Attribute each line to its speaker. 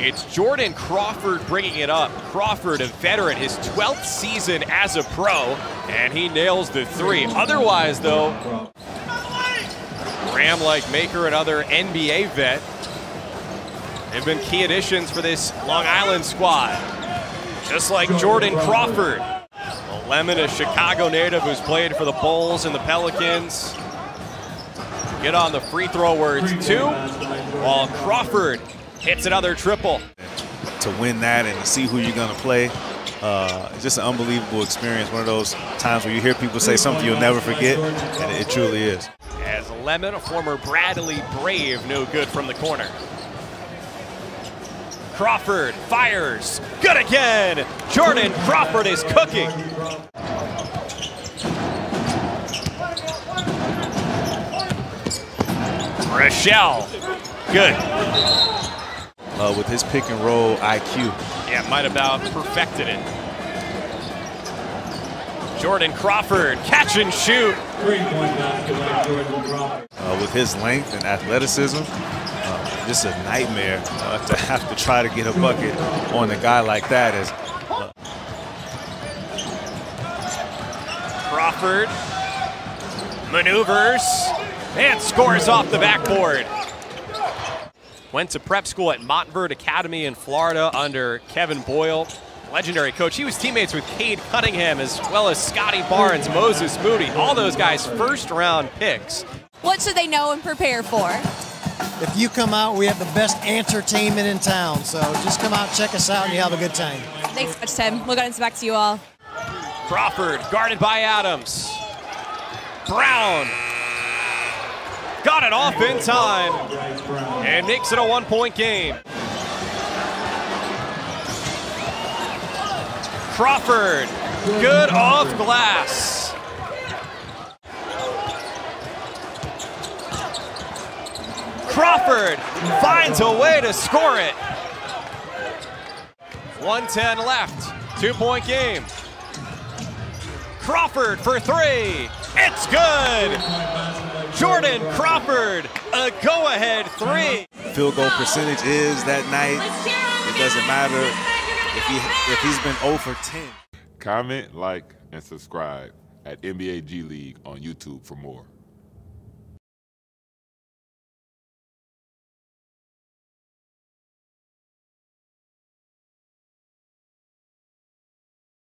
Speaker 1: It's Jordan Crawford bringing it up. Crawford, a veteran, his 12th season as a pro, and he nails the three. Otherwise, though, Graham like Maker, another NBA vet, have been key additions for this Long Island squad. Just like Jordan Crawford. a Lemon, a Chicago native who's played for the Bulls and the Pelicans. Get on the free throw where it's two, while Crawford hits another triple.
Speaker 2: To win that and see who you're going to play, uh, it's just an unbelievable experience. One of those times where you hear people say something you'll never forget, and it truly is.
Speaker 1: As Lemon, a former Bradley Brave, no good from the corner. Crawford fires. Good again. Jordan Crawford is cooking. Rochelle. Good.
Speaker 2: Uh, with his pick and roll IQ.
Speaker 1: Yeah, might have about perfected it. Jordan Crawford, catch and shoot.
Speaker 2: Uh, with his length and athleticism, uh, just a nightmare uh, to have to try to get a bucket on a guy like that. Is uh,
Speaker 1: Crawford maneuvers and scores off the backboard. Went to prep school at Montverde Academy in Florida under Kevin Boyle, legendary coach. He was teammates with Cade Cunningham as well as Scottie Barnes, Moses Moody, all those guys first round picks.
Speaker 3: What should they know and prepare for?
Speaker 4: If you come out, we have the best entertainment in town. So just come out, check us out, and you have a good time.
Speaker 3: Thanks so much, Tim. We'll get back to you all.
Speaker 1: Crawford guarded by Adams. Brown got it off in time and makes it a one point game. Crawford, good off glass. Crawford finds a way to score it. 110 left, two point game. Crawford for three. It's good. Jordan Crawford, a go ahead three.
Speaker 2: Field goal percentage is that night. It doesn't matter if, he, if he's been 0 for 10.
Speaker 5: Comment, like, and subscribe at NBA G League on YouTube for more.